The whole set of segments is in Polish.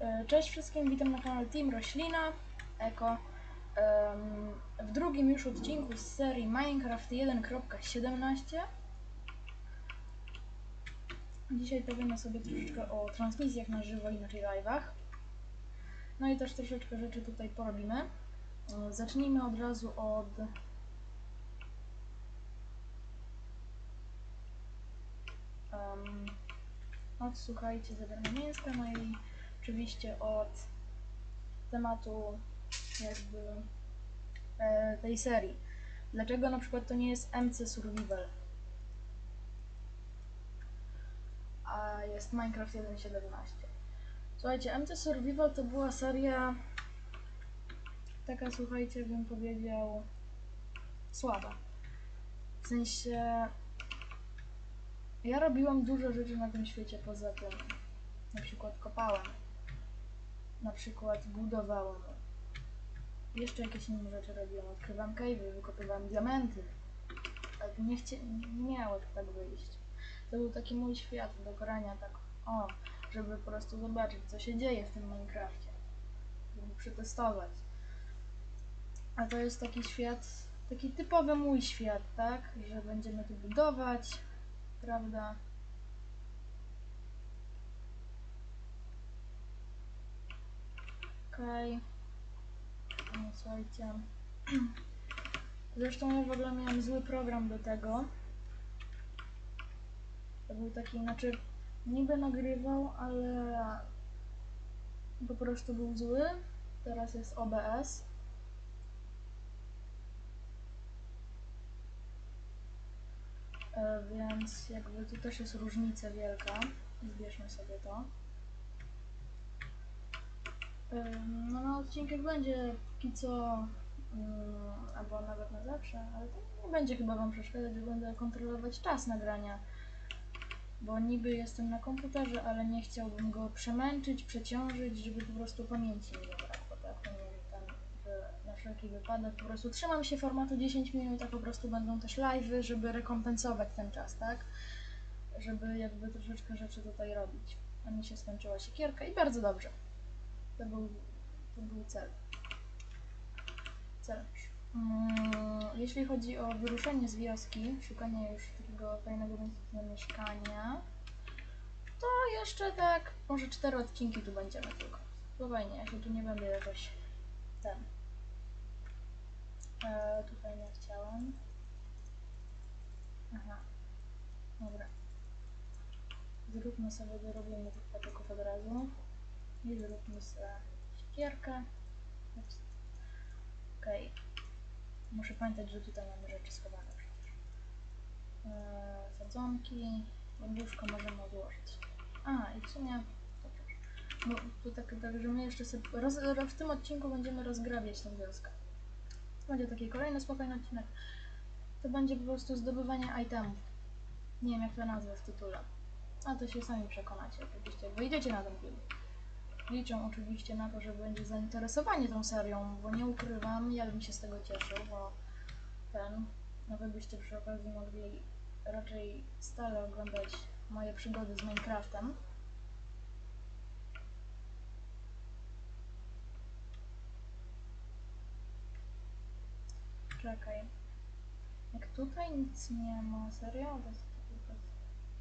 E, Cześć wszystkim, witam na kanale Team Roślina Eko. W drugim już odcinku z serii Minecraft 1.17 Dzisiaj powiemy sobie troszeczkę o transmisjach na żywo, inaczej live'ach. No i też troszeczkę rzeczy tutaj porobimy. E, Zacznijmy od razu od em, od słuchajcie, zabrania mięska, no i oczywiście od tematu jakby e, tej serii. Dlaczego na przykład to nie jest MC Survival, a jest Minecraft 1.17? Słuchajcie, MC Survival to była seria taka, słuchajcie, bym powiedział słaba. W sensie ja robiłam dużo rzeczy na tym świecie poza tym. Na przykład kopałem. Na przykład budowałem. Jeszcze jakieś inne rzeczy robiłam. Odkrywam cave'y, wykopywałem diamenty. Ale nie, chcie, nie miało tak wyjść. To był taki mój świat do grania tak o, żeby po prostu zobaczyć co się dzieje w tym Minecrafcie. Żeby przetestować. A to jest taki świat, taki typowy mój świat, tak? Że będziemy tu budować, prawda? Okej. No, słuchajcie. Zresztą ja w ogóle miałem zły program do tego. To był taki, znaczy niby nagrywał, ale po prostu był zły. Teraz jest OBS. E, Więc jakby tu też jest różnica wielka. Zbierzmy sobie to. No na odcinkach będzie póki co, albo nawet na zawsze, ale to nie będzie chyba wam przeszkadzać, że będę kontrolować czas nagrania. Bo niby jestem na komputerze, ale nie chciałbym go przemęczyć, przeciążyć, żeby po prostu pamięci nie zabrakło, tak? To nie tam, że na wszelki wypadek po prostu trzymam się formatu 10 minut, a po prostu będą też live'y, żeby rekompensować ten czas, tak? Żeby jakby troszeczkę rzeczy tutaj robić. A mi się skończyła siekierka i bardzo dobrze. To był, to był cel. Cel. Mm, jeśli chodzi o wyruszenie z wioski, szukanie już takiego fajnego mieszkania, to jeszcze tak, może cztery odcinki tu będziemy tylko. Spokojnie, ja się tu nie będę jakoś ten. E, tutaj nie chciałam. Aha. Dobra. Zróbmy sobie, dorobimy tych patyków od razu. I zróbmy sobie. Ups. Okej. Muszę pamiętać, że tutaj mamy rzeczy schowane przecież. Eee, sadzonki. Łóżko możemy odłożyć. A, i w sumie... No, to tak, tak, że my jeszcze sobie... Roz, w tym odcinku będziemy rozgrabiać tę wioskę. Będzie taki kolejny spokojny odcinek. To będzie po prostu zdobywanie itemów. Nie wiem, jak to nazwę w tytule. A to się sami przekonacie, oczywiście, jak wyjdziecie na ten film. Liczę oczywiście na to, że będzie zainteresowanie tą serią, bo nie ukrywam, ja bym się z tego cieszył, bo ten, no wy byście przy okazji mogli raczej stale oglądać moje przygody z Minecraftem. Czekaj. Jak tutaj nic nie ma, serio? To jest tylko...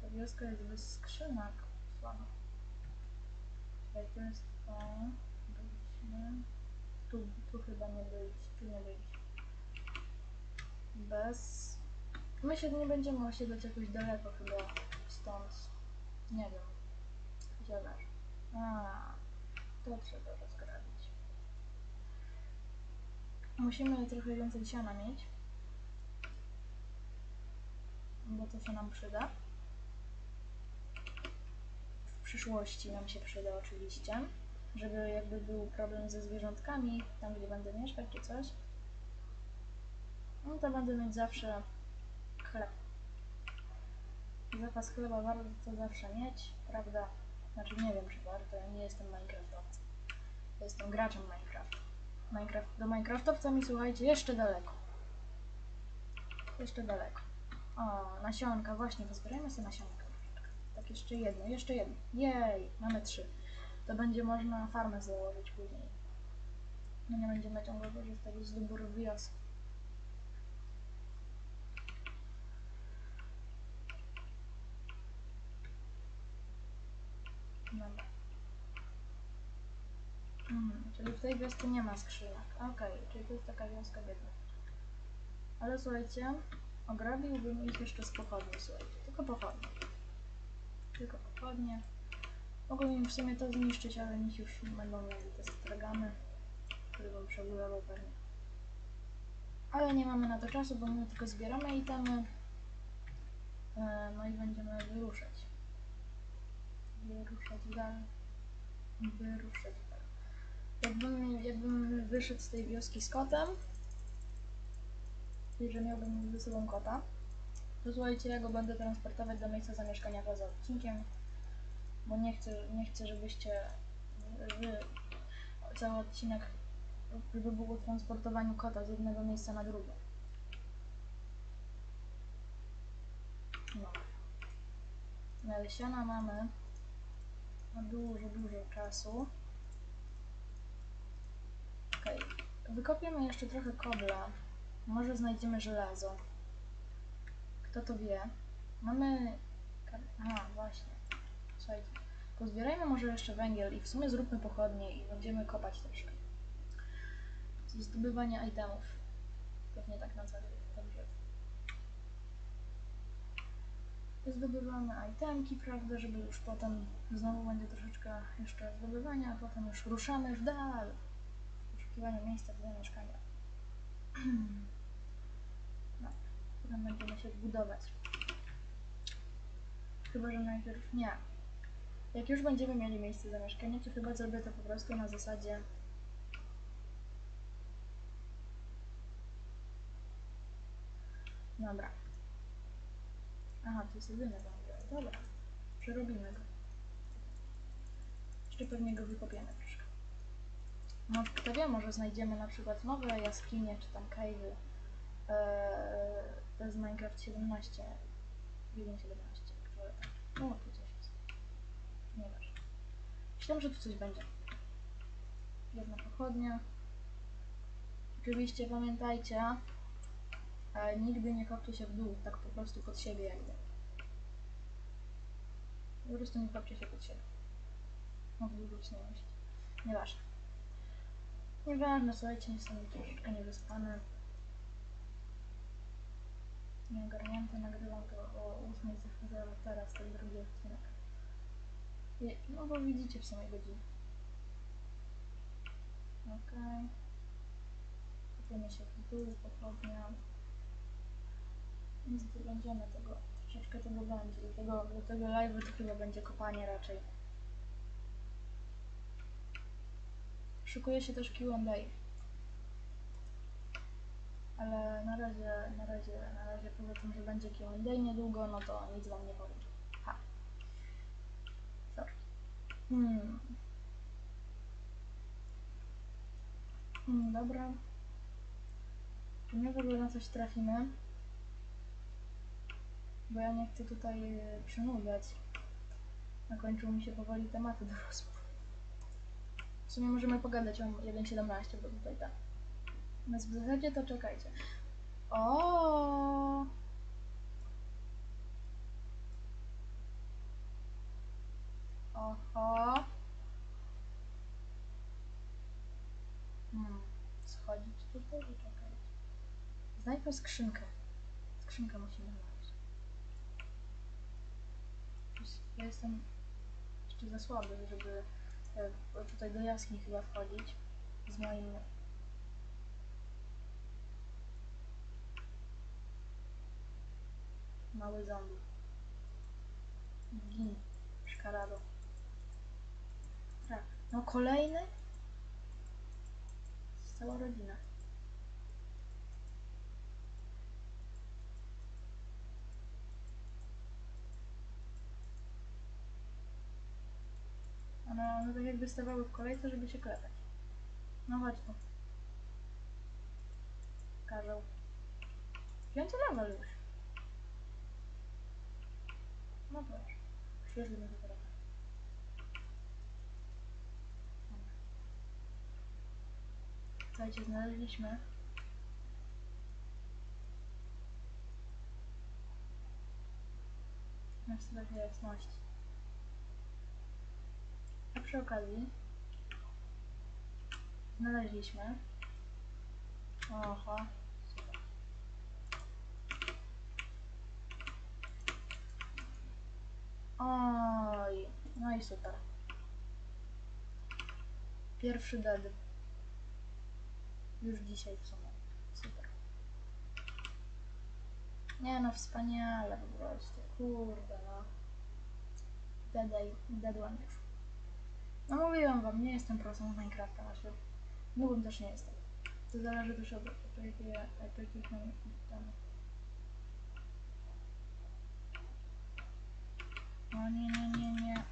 Ta wioska jest bez skrzynek. Słabo. To. Byliśmy. Tu, tu chyba nie byliśmy. Tu nie byliśmy. Bez. My się nie będziemy osiedlać jakoś daleko chyba stąd. Nie wiem. Leży? A, to trzeba rozgrabić. Musimy trochę więcej siana mieć. Bo to się nam przyda przyszłości nam się przyda oczywiście, żeby jakby był problem ze zwierzątkami, tam gdzie będę mieszkać czy coś, no to będę mieć zawsze chleb. Zapas chleba warto to zawsze mieć, prawda? Znaczy nie wiem czy warto, ja nie jestem Minecraftowcem. Jestem graczem Minecraft. Minecraft. Do Minecraftowca mi słuchajcie jeszcze daleko. Jeszcze daleko. O, nasionka, właśnie, pozbierajmy sobie nasionka. Tak, jeszcze jedno, jeszcze jedno. Jej, mamy trzy. to będzie można farmę założyć później. No nie będziemy ciągle korzystać z doboru wiosk. Dobra. Mhm, czyli w tej wiosce nie ma skrzynek. Okej, czyli to jest taka wioska biedna. Ale słuchajcie, ograbiłbym ich jeszcze z pochodni, słuchajcie. Tylko pochodnie. Tylko pochodnie. Mogłem w sumie to zniszczyć, ale niech już będą mieli te stragany, które bym przebudował pewnie. Ale nie mamy na to czasu, bo my tylko zbieramy itemy. E, no i będziemy wyruszać. Wyruszać dalej. Wyruszać dalej. Jakbym, jakbym wyszedł z tej wioski z kotem, czyli że miałbym ze sobą kota, słuchajcie, ja go będę transportować do miejsca zamieszkania poza odcinkiem, bo nie chcę, nie chcę żebyście wy, cały odcinek żeby był o transportowaniu kota z jednego miejsca na drugie. No. Na siana mamy na dużo, dużo czasu. Okej. Wykopiemy jeszcze trochę kobla. Może znajdziemy żelazo. Kto to wie? Mamy... Aha, właśnie. Słuchajcie. Pozbierajmy może jeszcze węgiel i w sumie zróbmy pochodnie i będziemy kopać troszkę. Zdobywanie itemów. Pewnie tak nazwę. Dobrze. Zdobywamy itemki, prawda, żeby już potem znowu będzie troszeczkę jeszcze zdobywania, a potem już ruszamy w dal. W poszukiwaniu miejsca do zamieszkania. Potem będziemy się budować. Chyba, że najpierw nie. Jak już będziemy mieli miejsce zamieszkania, to chyba zrobię to po prostu na zasadzie Dobra. Aha, to jest jedyny węgiel. Dobra. Przerobimy go. Jeszcze pewnie go wykopiemy troszkę. No, kto wie, może znajdziemy na przykład nowe jaskinie, czy tam cave'y. Eee, to jest Minecraft 17. 1.17. Które tam. No, tu coś jest. Nieważne. Myślę, że tu coś będzie. Jedna pochodnia. Oczywiście pamiętajcie, nigdy nie kopcie się w dół, tak po prostu pod siebie jakby. Po prostu nie kopcie się pod siebie. Nie myśleć. Nieważne. Nieważne, słuchajcie, jestem troszeczkę niewyspany. Nieogarnięty, nagrywam to o 8.00 teraz, ten drugi odcinek. I, no bo widzicie w samej godzinie. Okej. Kopiemy się w dół, pochodnia. Nie zdobędziemy tego. Troszeczkę tego będzie. Do tego, do tego live to chyba będzie kopanie raczej. Szykuje się też Q&A. Ale na razie, na razie, na razie tym, że będzie Q&A niedługo, no to nic wam nie powiem. Ha. Sorry. Hmm. Hmm, dobra. Czy my w ogóle na coś trafimy? Bo ja nie chcę tutaj e, przynudzać. Nakończył mi się powoli tematy do rozmów. W sumie możemy pogadać o 1.17, bo tutaj tak. Więc w zasadzie to czekajcie. O. Oho. Hmm. Schodzić tutaj? Czekajcie. Znajdźmy skrzynkę. Skrzynkę musimy znaleźć. Ja jestem jeszcze za słaby, żeby e, tutaj do jaskini chyba wchodzić z moim mały zombie. Gin, szkarado. Tak. No kolejny? Cała rodzina. One, one tak jakby stawały w kolejce, żeby się klepać. No chodź tu. Karzeł. Piąty level już. No proszę. Świeży będzie trochę. Słuchajcie, znaleźliśmy. Na strefie jasności. A przy okazji znaleźliśmy. Oho. Oj, no i super. Pierwszy dead. Już dzisiaj w sumie. Super. Nie no, wspaniale po prostu. Kurde no. Deadaj, deadłem już. No mówiłam wam, nie jestem prosem z Minecrafta, znaczy. Nubem też nie jestem. To zależy też od, jakiej od jakich tam. O nie, nie, nie, nie.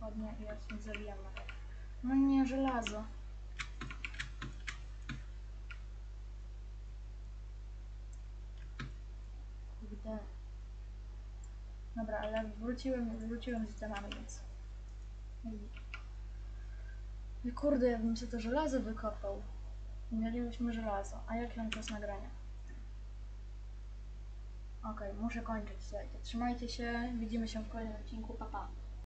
Ja i ja się zabijam na. No nie, żelazo. Kurde. Dobra, ale wróciłem, wróciłem z temami, więc... I kurde, jakbym sobie to żelazo wykopał. Mielibyśmy żelazo. A jaki mam czas nagrania? Okej, muszę kończyć, słuchajcie. Trzymajcie się, widzimy się w kolejnym odcinku, pa pa.